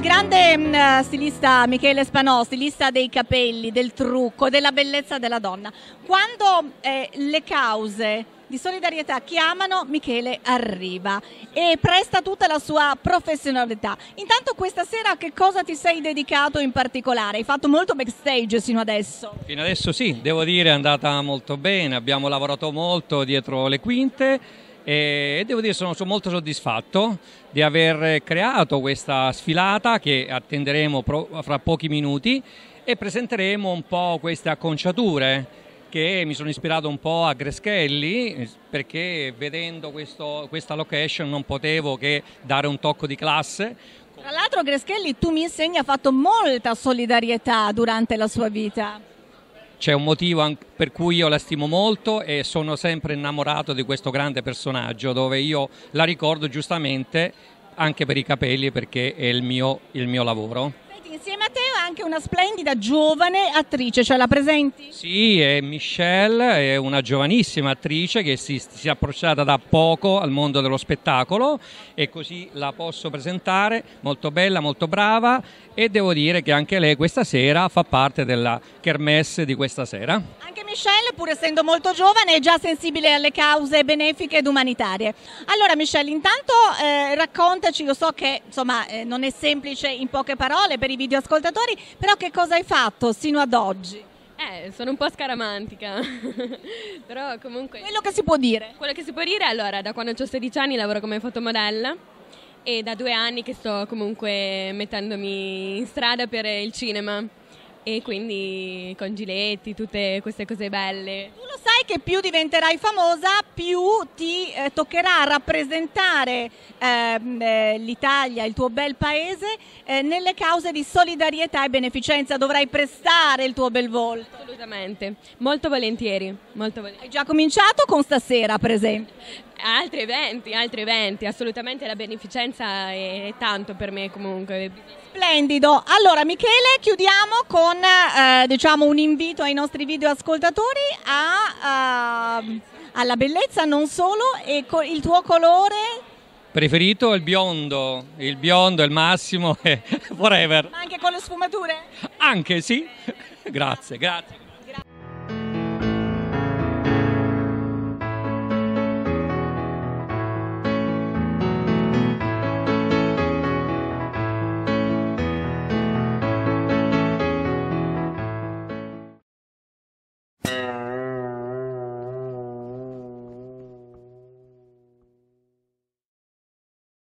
grande mh, mm, stilista Michele Spanò, stilista dei capelli, del trucco, della bellezza della donna, quando eh, le cause di solidarietà chiamano, Michele arriva e presta tutta la sua professionalità. Intanto questa sera a che cosa ti sei dedicato in particolare? Hai fatto molto backstage sino adesso. Fino adesso sì, devo dire è andata molto bene, abbiamo lavorato molto dietro le quinte e devo dire sono, sono molto soddisfatto di aver creato questa sfilata che attenderemo fra pochi minuti e presenteremo un po' queste acconciature che mi sono ispirato un po' a Greschelli perché vedendo questo, questa location non potevo che dare un tocco di classe. Tra l'altro Greschelli tu mi insegni ha fatto molta solidarietà durante la sua vita. C'è un motivo per cui io la stimo molto e sono sempre innamorato di questo grande personaggio dove io la ricordo giustamente anche per i capelli perché è il mio, il mio lavoro. Insieme a te anche una splendida giovane attrice, ce la presenti? Sì, è Michelle, è una giovanissima attrice che si, si è approcciata da poco al mondo dello spettacolo e così la posso presentare, molto bella, molto brava e devo dire che anche lei questa sera fa parte della kermesse di questa sera. Anche Michelle, pur essendo molto giovane, è già sensibile alle cause benefiche ed umanitarie. Allora Michelle, intanto eh, raccontaci, io so che insomma eh, non è semplice in poche parole per i videoascoltatori, però che cosa hai fatto sino ad oggi? Eh, sono un po' scaramantica, però comunque... Quello che si può dire? Quello che si può dire, allora, da quando ho 16 anni lavoro come fotomodella e da due anni che sto comunque mettendomi in strada per il cinema e quindi con giletti, tutte queste cose belle. Tu lo sai che più diventerai famosa, più ti eh, toccherà rappresentare ehm, eh, l'Italia, il tuo bel paese, eh, nelle cause di solidarietà e beneficenza. Dovrai prestare il tuo bel volto. Assolutamente, molto volentieri, molto volentieri. Hai già cominciato con stasera, per esempio? Altri eventi, altri eventi, assolutamente la beneficenza è tanto per me comunque. Splendido. Allora Michele, chiudiamo con eh, diciamo un invito ai nostri videoascoltatori a, uh, alla bellezza non solo e il tuo colore Preferito il biondo, il biondo è il massimo e forever. Ma anche con le sfumature? Anche sì, grazie, grazie.